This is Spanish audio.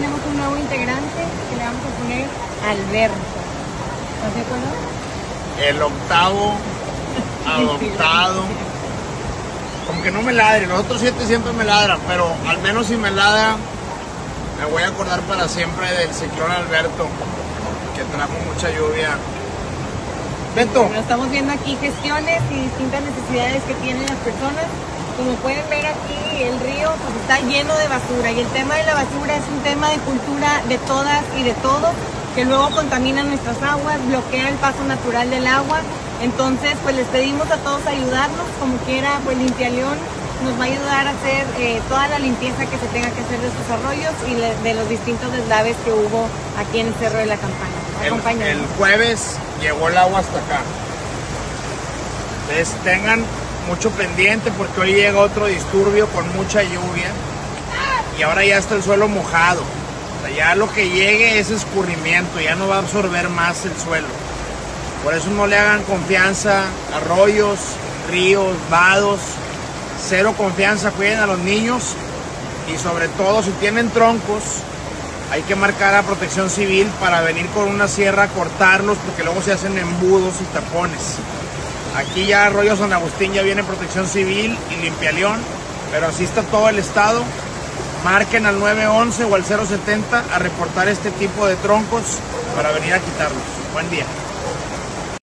tenemos un nuevo integrante que le vamos a poner Alberto. ¿Estás de acuerdo? El octavo adoptado. Como que no me ladre, los otros siete siempre me ladran, pero al menos si me ladra, me voy a acordar para siempre del ciclón Alberto, que trajo mucha lluvia. Beto, Bueno, estamos viendo aquí gestiones y distintas necesidades que tienen las personas. Como pueden ver aquí, el pues, está lleno de basura y el tema de la basura es un tema de cultura de todas y de todos, que luego contamina nuestras aguas, bloquea el paso natural del agua. Entonces, pues les pedimos a todos ayudarnos, como quiera, pues Limpia León nos va a ayudar a hacer eh, toda la limpieza que se tenga que hacer de estos arroyos y de los distintos deslaves que hubo aquí en el Cerro de la Campana. el, el jueves llegó el agua hasta acá. Tengan mucho pendiente porque hoy llega otro disturbio con mucha lluvia y ahora ya está el suelo mojado. Ya lo que llegue es escurrimiento, ya no va a absorber más el suelo. Por eso no le hagan confianza a arroyos, ríos, vados. Cero confianza, cuiden a los niños y sobre todo si tienen troncos, hay que marcar a protección civil para venir con una sierra a cortarlos porque luego se hacen embudos y tapones. Aquí ya Arroyo San Agustín ya viene protección civil y limpia león, pero así está todo el estado. Marquen al 911 o al 070 a reportar este tipo de troncos para venir a quitarlos. Buen día.